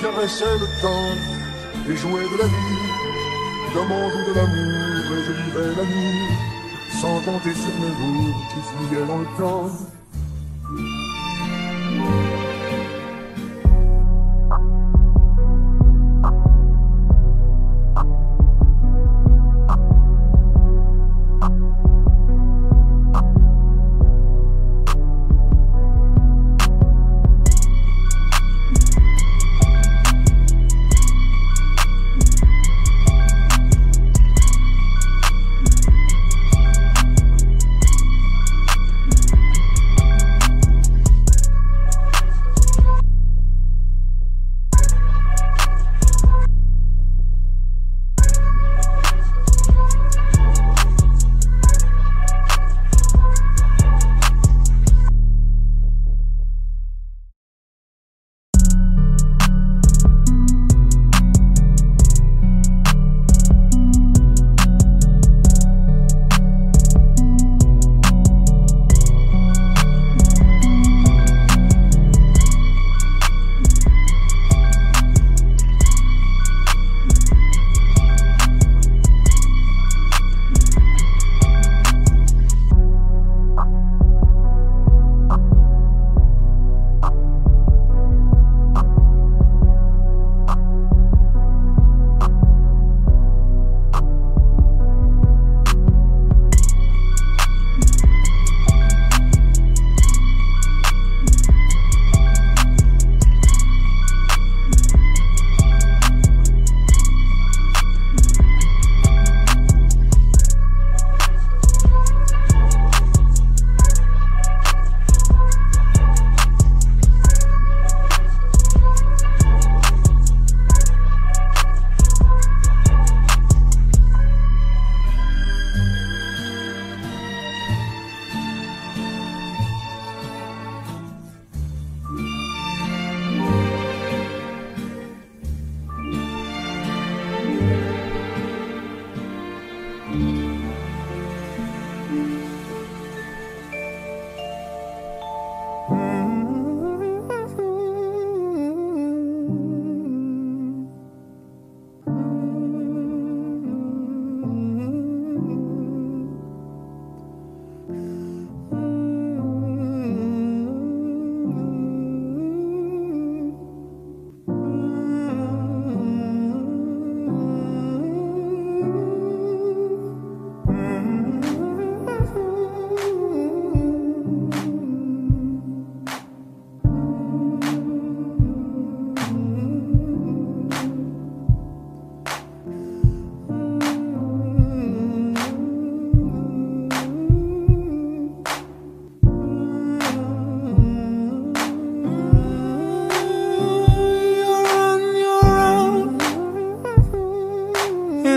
caressais le temps et jouais de la vie. Comme on joue de l'amour et je vivais la nuit, sans compter sur mes jours qui fuyaient dans le temps.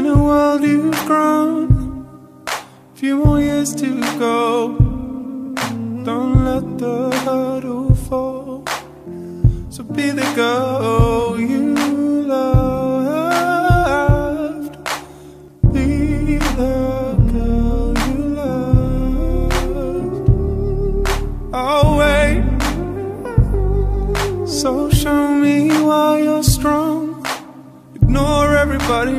In a world you've grown. Few more years to go. Don't let the hurdle fall. So be the girl you loved. Be the girl you loved. I'll wait. So show me why you're strong. Ignore everybody